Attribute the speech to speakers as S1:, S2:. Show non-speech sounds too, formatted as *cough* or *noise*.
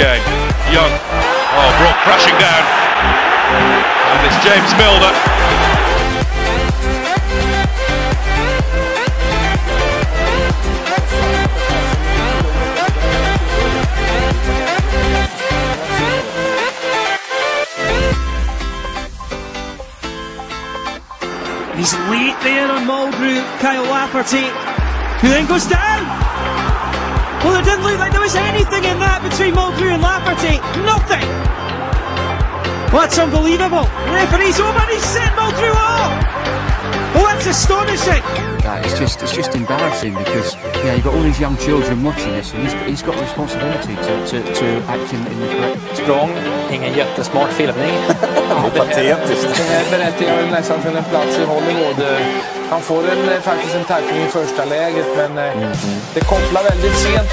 S1: game. Young, oh, brought crashing down. And it's James Milner.
S2: He's late on Mulgrew, Kyle Lafferty, who then goes down. Well, it didn't look like there was anything in that between Mulgrew and Lafferty. Nothing. Well, that's unbelievable. The referee's over and he's sent Mulgrew off. Oh, well, that's astonishing.
S3: That it's just it's just embarrassing because yeah you've got all these young children watching this and he's, he's got a responsibility to, to, to act in, in the correct
S4: Språng, ingen jättesmart filmning. *laughs*
S5: Patetiskt.
S6: Det berättigar nästan till *laughs* eh, en plats i Hollywood. Eh, Han får en, eh, faktiskt en tackling i första läget men eh, det kopplar väldigt sent.